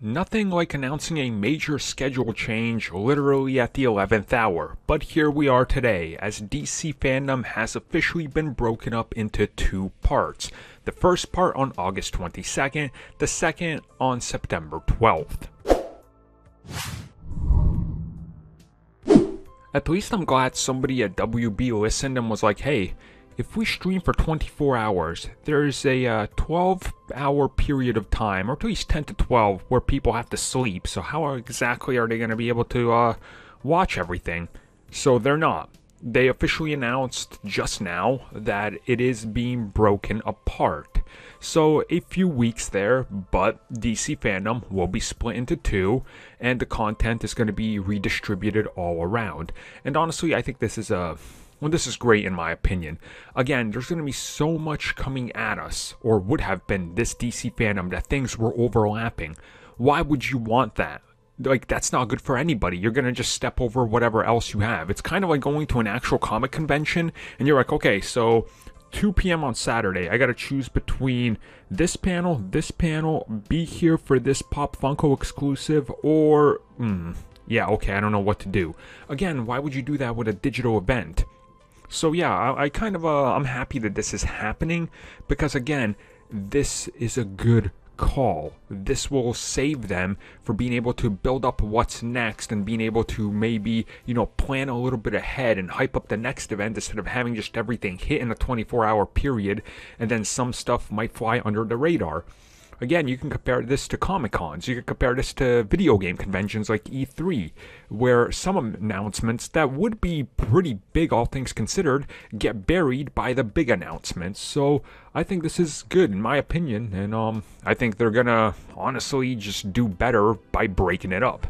Nothing like announcing a major schedule change literally at the 11th hour, but here we are today as DC FanDome has officially been broken up into two parts. The first part on August 22nd, the second on September 12th. At least I'm glad somebody at WB listened and was like, hey, if we stream for 24 hours, there's a uh, 12 hour period of time, or at least 10 to 12, where people have to sleep. So, how exactly are they going to be able to uh, watch everything? So, they're not. They officially announced just now that it is being broken apart. So, a few weeks there, but DC FanDome will be split into two, and the content is going to be redistributed all around. And honestly, I think this is a well, this is great in my opinion. Again, there's going to be so much coming at us, or would have been this DC FanDome, that things were overlapping. Why would you want that? Like, that's not good for anybody. You're going to just step over whatever else you have. It's kind of like going to an actual comic convention, and you're like, okay, so 2 p.m. on Saturday, I got to choose between this panel, this panel, be here for this Pop Funko exclusive, or, hmm, yeah, okay, I don't know what to do. Again, why would you do that with a digital event? So yeah, I, I kind of uh, I'm happy that this is happening because again, this is a good call. This will save them for being able to build up what's next and being able to maybe, you know, plan a little bit ahead and hype up the next event instead of having just everything hit in a 24 hour period and then some stuff might fly under the radar. Again, you can compare this to Comic Cons. You can compare this to video game conventions like E3, where some announcements that would be pretty big, all things considered, get buried by the big announcements. So I think this is good, in my opinion, and um, I think they're gonna honestly just do better by breaking it up.